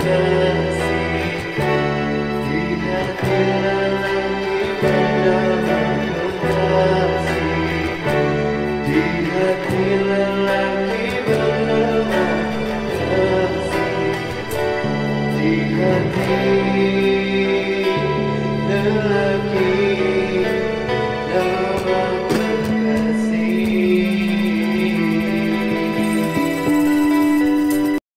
again.